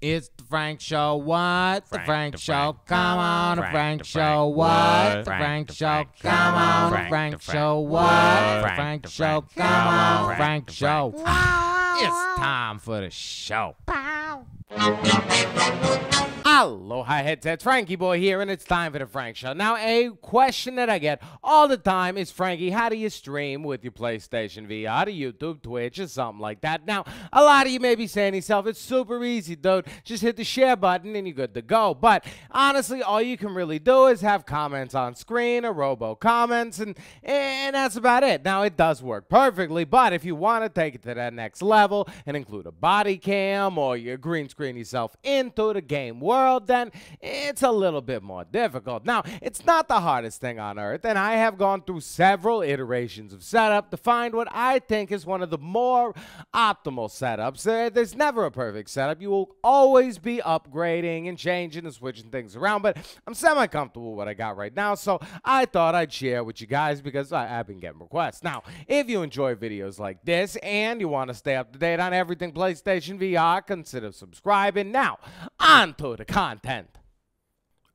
It's the Frank Show. What? the Frank, Show. Come on, the Frank, Show. What? The Frank, Show. Come on, the Frank, Show. What? The Frank, Show. Come on, Frank, Frank Show. It's time for the show. Aloha headsets, Frankie Boy here, and it's time for the Frank Show. Now, a question that I get all the time is, Frankie, how do you stream with your PlayStation VR to YouTube, Twitch, or something like that? Now, a lot of you may be saying to yourself, it's super easy, dude. Just hit the share button and you're good to go. But honestly, all you can really do is have comments on screen or robo comments, and, and that's about it. Now, it does work perfectly, but if you want to take it to that next level and include a body cam or you green screen yourself into the game world, then it's a little bit more difficult. Now, it's not the hardest thing on earth, and I have gone through several iterations of setup to find what I think is one of the more optimal setups. There's never a perfect setup. You will always be upgrading and changing and switching things around, but I'm semi comfortable with what I got right now, so I thought I'd share with you guys because I, I've been getting requests. Now, if you enjoy videos like this and you want to stay up to date on everything PlayStation VR, consider subscribing. Now, on to the content.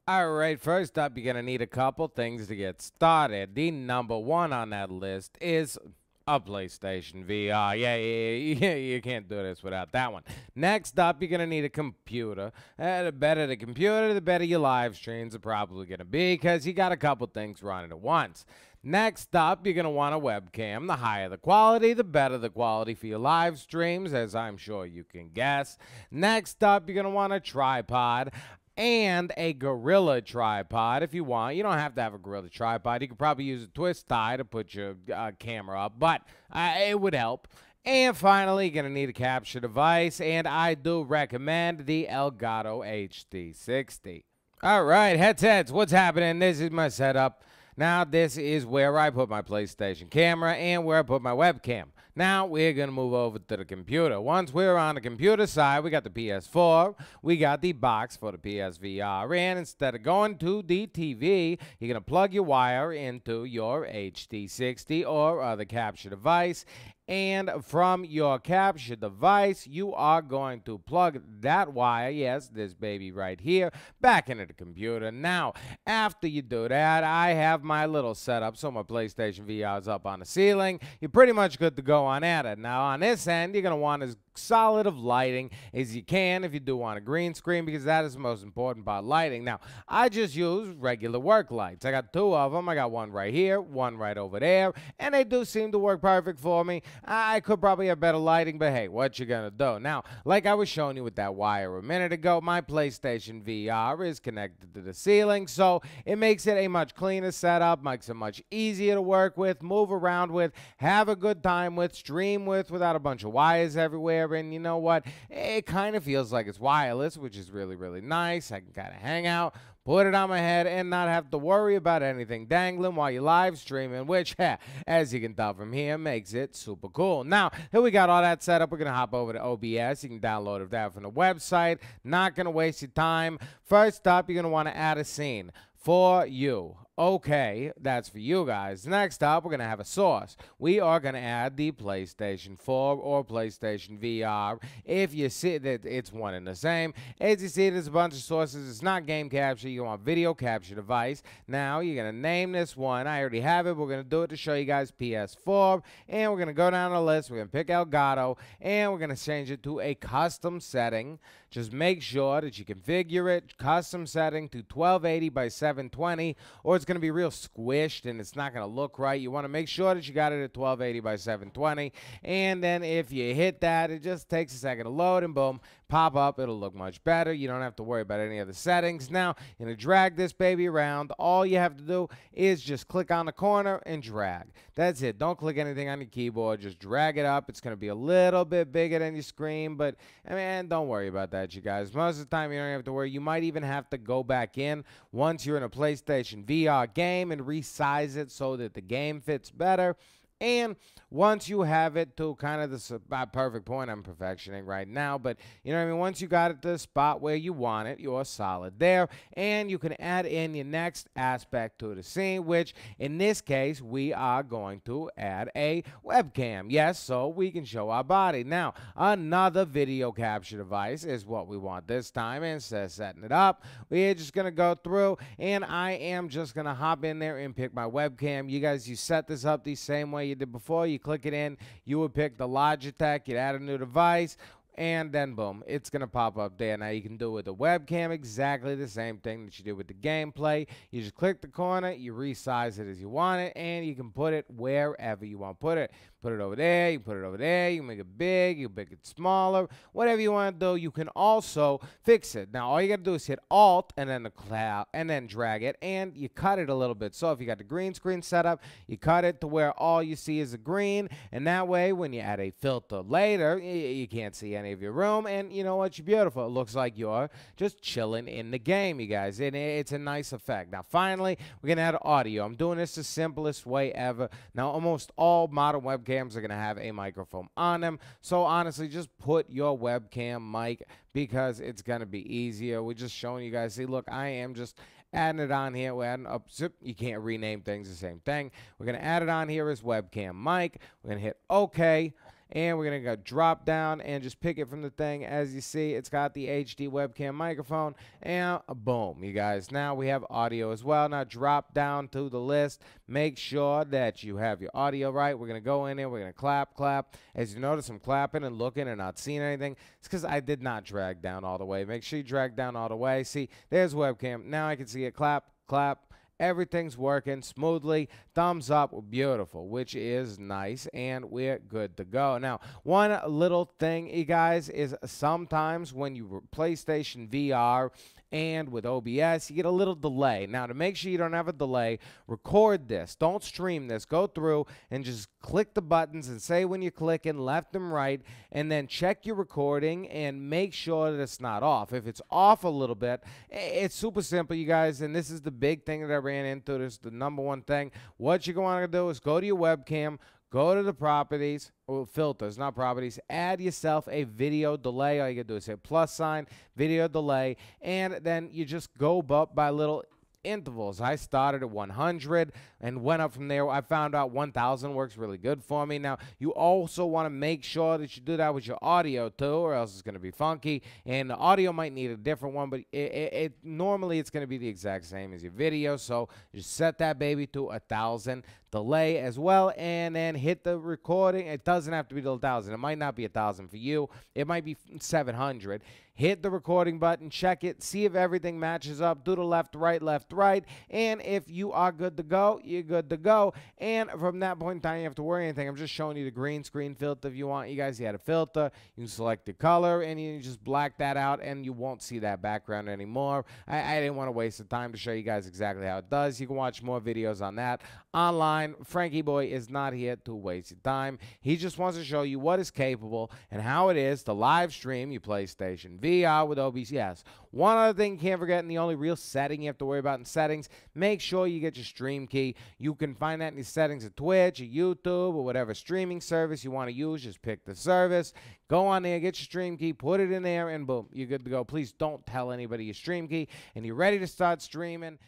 All right, first up, you're going to need a couple things to get started. The number one on that list is a PlayStation VR. Yeah, yeah, yeah, you can't do this without that one. Next up, you're going to need a computer. Uh, the better the computer, the better your live streams are probably going to be because you got a couple things running at once. Next up, you're going to want a webcam. The higher the quality, the better the quality for your live streams, as I'm sure you can guess. Next up, you're going to want a tripod and a gorilla tripod if you want. You don't have to have a gorilla tripod. You could probably use a twist tie to put your uh, camera up, but uh, it would help. And finally, you're going to need a capture device, and I do recommend the Elgato HD60. All right, headsets, what's happening? This is my setup. Now, this is where I put my PlayStation camera and where I put my webcam. Now, we're going to move over to the computer. Once we're on the computer side, we got the PS4, we got the box for the PSVR, and instead of going to the TV, you're going to plug your wire into your HD60 or other capture device, and from your capture device, you are going to plug that wire, yes, this baby right here, back into the computer. Now, after you do that, I have my little setup. So my PlayStation VR is up on the ceiling. You're pretty much good to go on at it. Now, on this end, you're going to want as solid of lighting as you can if you do want a green screen because that is the most important part lighting. Now, I just use regular work lights. I got two of them. I got one right here, one right over there, and they do seem to work perfect for me. I could probably have better lighting, but hey, what you gonna do? Now, like I was showing you with that wire a minute ago, my PlayStation VR is connected to the ceiling, so it makes it a much cleaner setup, makes it much easier to work with, move around with, have a good time with, stream with without a bunch of wires everywhere. And you know what? It kind of feels like it's wireless, which is really, really nice. I can kind of hang out, put it on my head, and not have to worry about anything dangling while you're live streaming, which, as you can tell from here, makes it super cool. Now, here we got all that set up. We're going to hop over to OBS. You can download that from the website. Not going to waste your time. First up, you're going to want to add a scene for you. Okay, that's for you guys. Next up, we're going to have a source. We are going to add the PlayStation 4 or PlayStation VR. If you see that it's one and the same, as you see, there's a bunch of sources. It's not game capture. You want video capture device. Now, you're going to name this one. I already have it. We're going to do it to show you guys PS4. And we're going to go down the list. We're going to pick Elgato. And we're going to change it to a custom setting. Just make sure that you configure it, custom setting to 1280 by 720, or it's going to be real squished and it's not going to look right. You want to make sure that you got it at 1280 by 720. And then if you hit that, it just takes a second to load and boom, pop up. It'll look much better. You don't have to worry about any of the settings. Now, you're going to drag this baby around. All you have to do is just click on the corner and drag. That's it. Don't click anything on your keyboard. Just drag it up. It's going to be a little bit bigger than your screen, but eh, I mean, don't worry about that, you guys. Most of the time, you don't have to worry. You might even have to go back in once you're in a PlayStation VR game and resize it so that the game fits better. And once you have it to kind of the perfect point, I'm perfectioning right now, but you know what I mean? Once you got it to the spot where you want it, you're solid there. And you can add in your next aspect to the scene, which in this case, we are going to add a webcam. Yes, so we can show our body. Now, another video capture device is what we want this time. Instead of setting it up, we're just going to go through and I am just going to hop in there and pick my webcam. You guys, you set this up the same way you did before. You click it in, you would pick the Logitech, you'd add a new device, and then boom, it's going to pop up there. Now you can do with the webcam exactly the same thing that you did with the gameplay. You just click the corner, you resize it as you want it, and you can put it wherever you want to put it. Put it over there, you put it over there, you make it big, you make it smaller, whatever you want to do. You can also fix it. Now all you got to do is hit Alt and then the cloud and then drag it, and you cut it a little bit. So if you got the green screen set up, you cut it to where all you see is a green, and that way when you add a filter later, you can't see any of your room, and you know what? You're beautiful. It looks like you're just chilling in the game, you guys. And it's a nice effect. Now, finally, we're going to add audio. I'm doing this the simplest way ever. Now, almost all modern webcams are going to have a microphone on them. So, honestly, just put your webcam mic because it's going to be easier. We're just showing you guys. See, look, I am just adding it on here. We're adding up. Zip. You can't rename things the same thing. We're going to add it on here as webcam mic. We're going to hit OK and we're going to go drop down and just pick it from the thing. As you see, it's got the HD webcam microphone, and boom, you guys. Now we have audio as well. Now drop down to the list. Make sure that you have your audio right. We're going to go in there. We're going to clap, clap. As you notice, I'm clapping and looking and not seeing anything. It's because I did not drag down all the way. Make sure you drag down all the way. See, there's webcam. Now I can see it. Clap, clap Everything's working smoothly. Thumbs up, beautiful, which is nice, and we're good to go. Now, one little thing, you guys, is sometimes when you PlayStation VR and with OBS, you get a little delay. Now, to make sure you don't have a delay, record this. Don't stream this. Go through and just click the buttons and say when you're clicking left and right, and then check your recording and make sure that it's not off. If it's off a little bit, it's super simple, you guys, and this is the big thing that I ran into. This is the number one thing. What you're going to do is go to your webcam, Go to the properties, or filters, not properties. Add yourself a video delay. All you gotta do is hit plus sign, video delay, and then you just go up by little intervals. I started at 100 and went up from there. I found out 1000 works really good for me. Now, you also want to make sure that you do that with your audio too, or else it's going to be funky. And the audio might need a different one, but it, it, it normally it's going to be the exact same as your video. So just set that baby to a thousand delay as well and then hit the recording it doesn't have to be the 1000 it might not be a 1000 for you it might be 700 hit the recording button check it see if everything matches up do the left right left right and if you are good to go you're good to go. And from that point in time you have to worry anything. I'm just showing you the green screen filter if you want. You guys you had a filter. You can select the color and you just black that out and you won't see that background anymore. I, I didn't want to waste the time to show you guys exactly how it does. You can watch more videos on that. Online Frankie Boy is not here to waste your time. He just wants to show you what is capable and how it is to live stream your PlayStation VR with OBS. One other thing you can't forget, and the only real setting you have to worry about in settings, make sure you get your stream key. You can find that in the settings of Twitch or YouTube or whatever streaming service you want to use. Just pick the service. Go on there, get your stream key, put it in there, and boom, you're good to go. Please don't tell anybody your stream key, and you're ready to start streaming.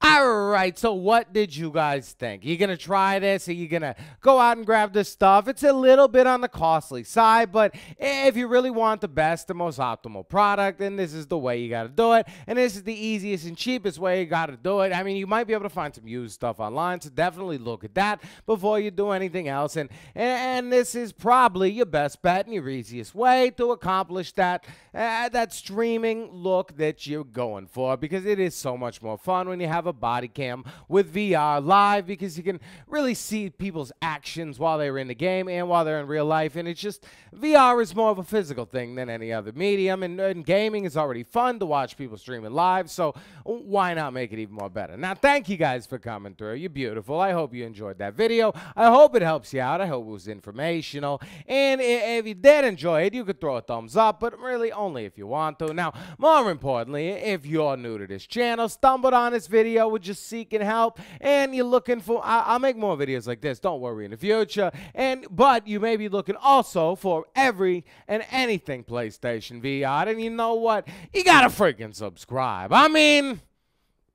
All right, so what did you guys think? Are you going to try this? Are you going to go out and grab this stuff? It's a little bit on the costly side, but if you really want the best, the most optimal product, then this is the way you got to do it. And this is the easiest and cheapest way you got to do it. I mean, you might be able to find some used stuff online, so definitely look at that before you do anything else. And, and, this is probably your best bet and your easiest way to accomplish that, uh, that streaming look that you're going for because it is so much more fun when you have a body cam with VR live because you can really see people's actions while they're in the game and while they're in real life. And it's just VR is more of a physical thing than any other medium. And, and gaming is already fun to watch people streaming live. So why not make it even more better? Now, thank you guys for coming through. You're beautiful. I hope you enjoyed that video. I hope it helps you out. I hope it was informational. And if you did enjoy it, you could throw a thumbs up, but really only if you want to. Now, more importantly, if you're new to this channel, stumbled on this video, video with just seeking help and you're looking for I, I'll make more videos like this, don't worry in the future. And but you may be looking also for every and anything PlayStation VR. And you know what? You gotta freaking subscribe. I mean,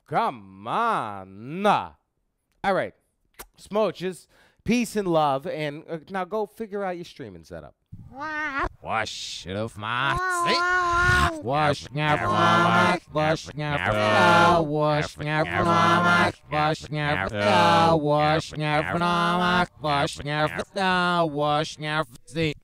come on. Nah. All right. Smooches, peace and love. And uh, now go figure out your streaming setup. Wash it off my seat. Wash my flower. Wash my flower. Wash my flower. Wash my flower. Wash my flower. Wash my flower. Wash my seat.